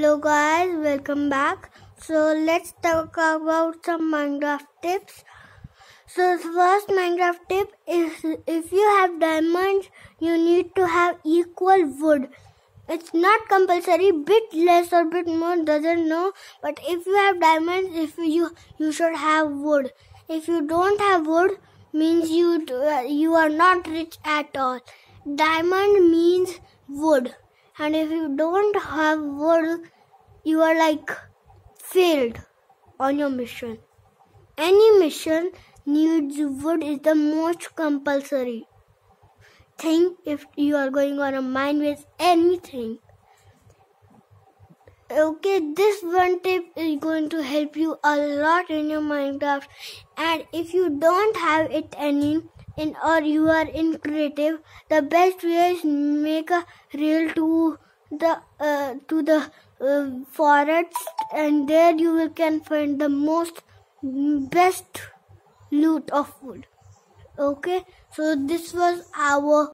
Hello guys, welcome back. So let's talk about some Minecraft tips. So the first Minecraft tip is if you have diamonds, you need to have equal wood. It's not compulsory, bit less or bit more doesn't know. But if you have diamonds, if you you should have wood. If you don't have wood, means you uh, you are not rich at all. Diamond means wood and if you don't have wood you are like failed on your mission. Any mission needs wood is the most compulsory thing if you are going on a mine with anything. Okay this one tip is going to help you a lot in your minecraft. And if you don't have it any in or you are in creative the best way is make a reel to the uh, to the uh, forest and there you will can find the most best loot of wood. Okay? So this was our